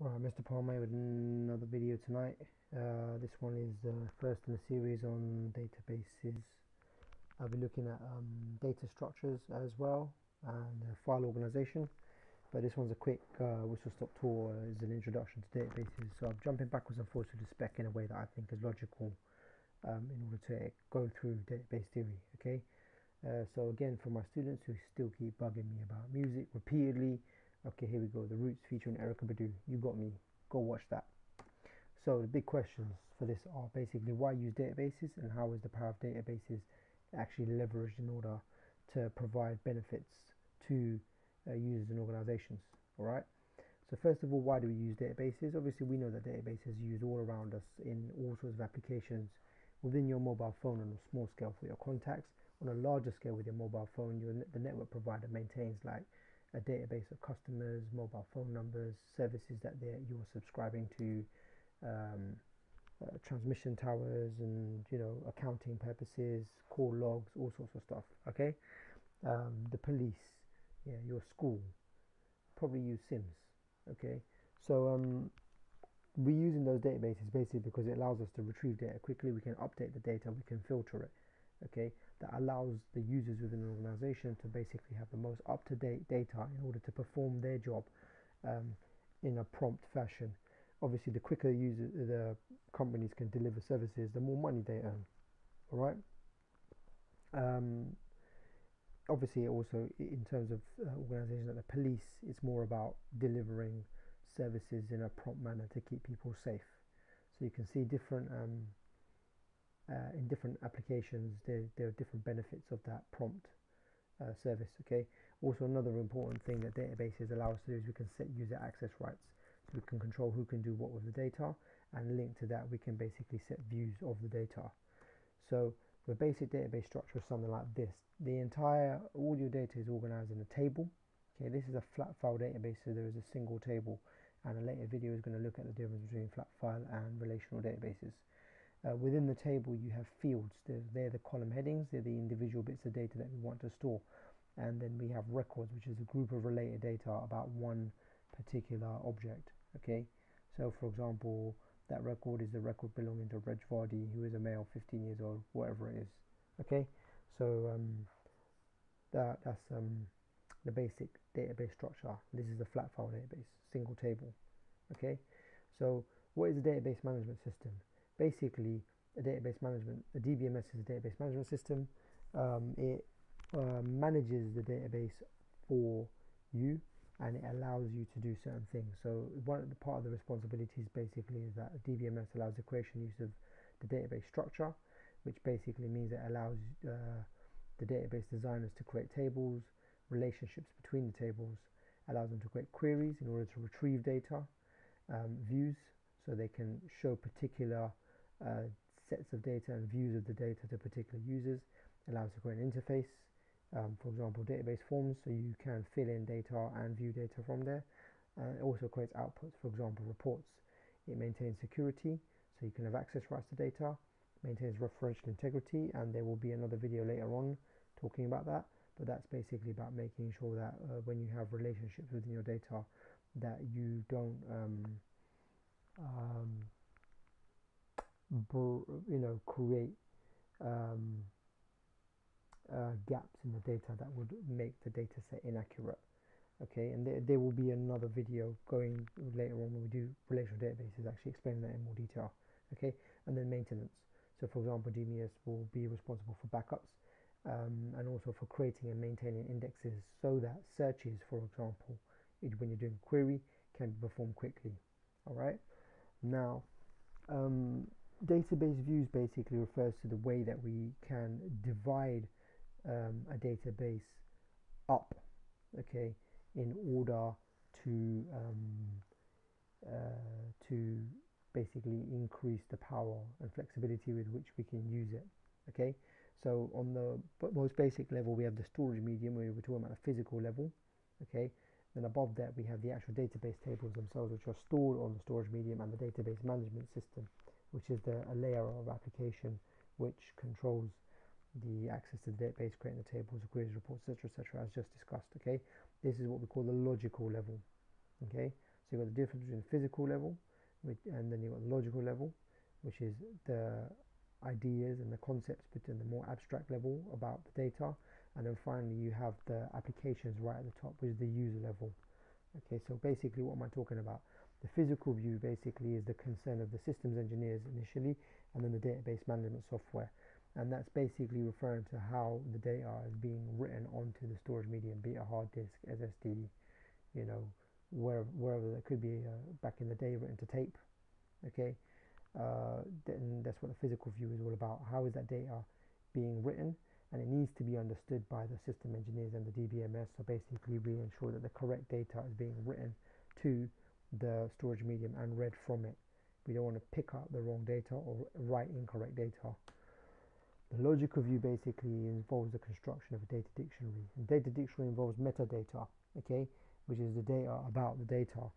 Right, Mr. Parmar with another video tonight. Uh, this one is the first in a series on databases. I'll be looking at um, data structures as well and uh, file organization. But this one's a quick uh, whistle stop tour is an introduction to databases. So I'm jumping backwards and forwards to the spec in a way that I think is logical um, in order to go through database theory. Okay. Uh, so again, for my students who still keep bugging me about music repeatedly, Okay, here we go. The Roots featuring Erykah Badu. You got me. Go watch that. So the big questions for this are basically why use databases and how is the power of databases actually leveraged in order to provide benefits to uh, users and organizations. All right. So first of all, why do we use databases? Obviously, we know that databases are used all around us in all sorts of applications within your mobile phone on a small scale for your contacts. On a larger scale with your mobile phone, your, the network provider maintains like a database of customers, mobile phone numbers, services that you're subscribing to, um, uh, transmission towers, and you know accounting purposes, call logs, all sorts of stuff. Okay, um, the police, yeah, your school, probably use Sims. Okay, so um, we're using those databases basically because it allows us to retrieve data quickly. We can update the data, we can filter it. Okay, that allows the users within an organization to basically have the most up-to-date data in order to perform their job um, in a prompt fashion. Obviously, the quicker user, the companies can deliver services, the more money they earn. All right. Um, obviously, also in terms of uh, organizations like the police, it's more about delivering services in a prompt manner to keep people safe. So you can see different um, uh, in different applications there, there are different benefits of that prompt uh, service okay? Also another important thing that databases allow us to do is we can set user access rights so we can control who can do what with the data and linked to that we can basically set views of the data. So the basic database structure is something like this. The entire all your data is organized in a table okay? This is a flat file database so there is a single table and a later video is going to look at the difference between flat file and relational databases uh, within the table you have fields, they're, they're, the column headings, they're the individual bits of data that we want to store. And then we have records, which is a group of related data about one particular object. Okay, so for example, that record is the record belonging to Reg Vardy, who is a male, 15 years old, whatever it is. Okay, so um, that that's um, the basic database structure. This is the flat file database, single table. Okay, so what is a database management system? Basically a database management, a DBMS is a database management system. Um, it uh, manages the database for you and it allows you to do certain things. So one of the part of the responsibilities basically is that DBMS allows the creation use of the database structure, which basically means it allows uh, the database designers to create tables, relationships between the tables, allows them to create queries in order to retrieve data, um, views, so they can show particular uh, sets of data and views of the data to particular users, it allows to create an interface, um, for example database forms so you can fill in data and view data from there. Uh, it also creates outputs, for example reports. It maintains security so you can have access rights to data, maintains referential integrity and there will be another video later on talking about that but that's basically about making sure that uh, when you have relationships within your data that you don't um, um, you know, create um, uh, gaps in the data that would make the data set inaccurate. Okay, and there, there will be another video going later on when we do relational databases, actually explaining that in more detail. Okay, and then maintenance. So, for example, DBMS will be responsible for backups um, and also for creating and maintaining indexes so that searches, for example, when you're doing query, can be performed quickly. All right. Now, um, database views basically refers to the way that we can divide um, a database up, okay, in order to um, uh, to basically increase the power and flexibility with which we can use it. Okay, so on the most basic level, we have the storage medium where we're talking about a physical level. Okay, then above that we have the actual database tables themselves, which are stored on the storage medium and the database management system which is the, a layer of application which controls the access to the database, creating the tables, the queries, reports, etc., etc., as just discussed. Okay, this is what we call the logical level. Okay, So you've got the difference between the physical level, which, and then you've got the logical level, which is the ideas and the concepts between the more abstract level about the data. And then finally, you have the applications right at the top, which is the user level. Okay, so basically, what am I talking about? The physical view basically is the concern of the systems engineers initially, and then the database management software. And that's basically referring to how the data is being written onto the storage medium, be it a hard disk, SSD, you know, wherever, wherever that could be uh, back in the day written to tape. Okay, uh, then that's what the physical view is all about. How is that data being written? And it needs to be understood by the system engineers and the DBMS. So basically, we ensure that the correct data is being written to the storage medium and read from it. We don't want to pick up the wrong data or write incorrect data. The logical view basically involves the construction of a data dictionary. And data dictionary involves metadata, okay, which is the data about the data.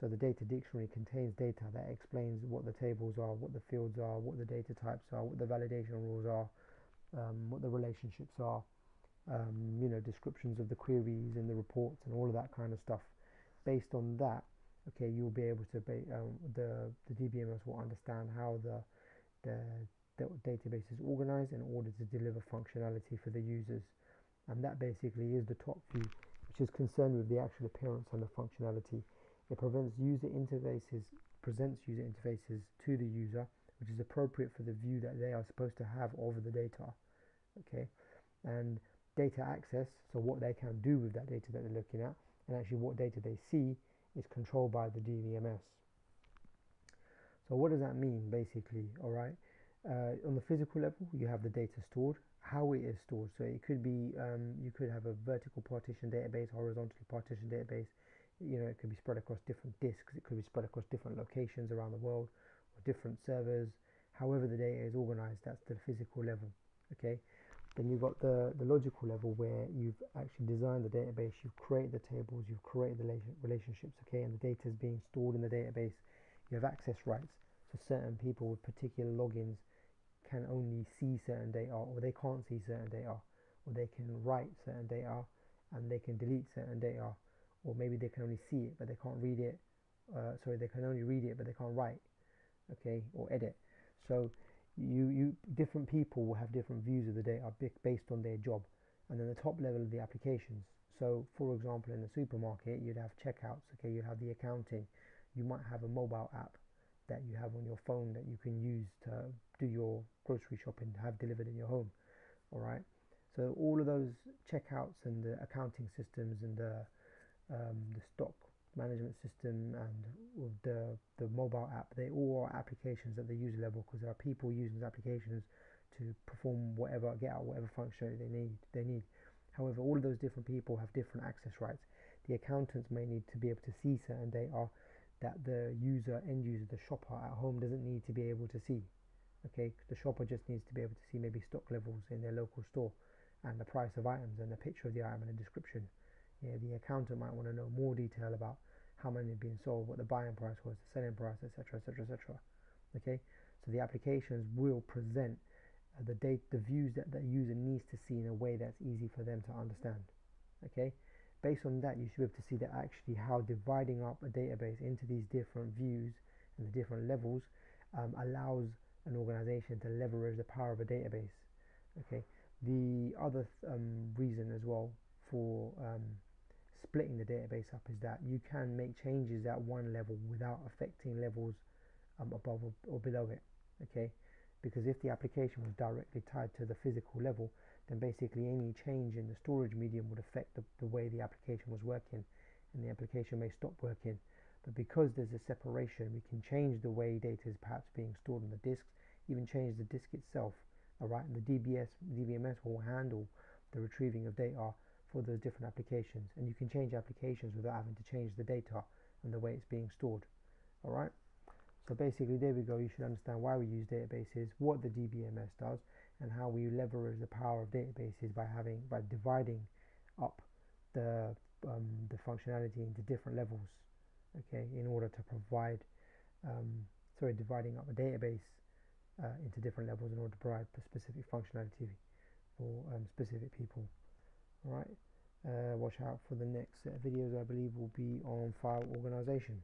So the data dictionary contains data that explains what the tables are, what the fields are, what the data types are, what the validation rules are, um, what the relationships are, um, you know, descriptions of the queries and the reports and all of that kind of stuff. Based on that, okay, you'll be able to, um, the, the DBMS will understand how the, the, the database is organized in order to deliver functionality for the users. And that basically is the top view, which is concerned with the actual appearance and the functionality. It prevents user interfaces, presents user interfaces to the user, which is appropriate for the view that they are supposed to have over the data. Okay, and data access, so what they can do with that data that they're looking at, and actually what data they see is controlled by the DBMS. So what does that mean basically? All right, uh, on the physical level, you have the data stored, how it is stored. So it could be um, you could have a vertical partition database, horizontal partition database, you know, it could be spread across different disks, it could be spread across different locations around the world, or different servers. However, the data is organized, that's the physical level. Okay, then you've got the, the logical level where you've actually designed the database, you've created the tables, you've created the relationships, okay, and the data is being stored in the database. You have access rights, so certain people with particular logins can only see certain data, or they can't see certain data, or they can write certain data, and they can delete certain data or maybe they can only see it but they can't read it uh, sorry they can only read it but they can't write okay or edit so you you different people will have different views of the data based on their job and then the top level of the applications. So for example in the supermarket you'd have checkouts okay you'd have the accounting. You might have a mobile app that you have on your phone that you can use to do your grocery shopping have delivered in your home all right? So all of those checkouts and the accounting systems and the um, the stock management system and the the mobile app they all are applications at the user level because there are people using those applications to perform whatever get out whatever functionality they need they need. However all of those different people have different access rights. The accountants may need to be able to see certain data that the user end user the shopper at home doesn't need to be able to see. Okay the shopper just needs to be able to see maybe stock levels in their local store and the price of items and a picture of the item and a description yeah, the accountant might want to know more detail about how many have been sold, what the buying price was, the selling price, etc., etc., etc. Okay, so the applications will present uh, the date, the views that the user needs to see in a way that's easy for them to understand. Okay, based on that, you should be able to see that actually how dividing up a database into these different views and the different levels um, allows an organization to leverage the power of a database. Okay, the other th um, reason as well for um, splitting the database up is that you can make changes at one level without affecting levels um, above or, or below it okay? Because if the application was directly tied to the physical level then basically any change in the storage medium would affect the, the way the application was working and the application may stop working. But because there's a separation we can change the way data is perhaps being stored on the disks even change the disk itself alright and the DBS DBMS will handle the retrieving of data for those different applications. And you can change applications without having to change the data and the way it's being stored. Alright so basically there we go. You should understand why we use databases what the DBMS does and how we leverage the power of databases by having by dividing up the um, the functionality into different levels okay in order to provide um, sorry dividing up a database uh, into different levels in order to provide the specific functionality for um, specific people Alright, uh, watch out for the next set of videos I believe will be on file organization.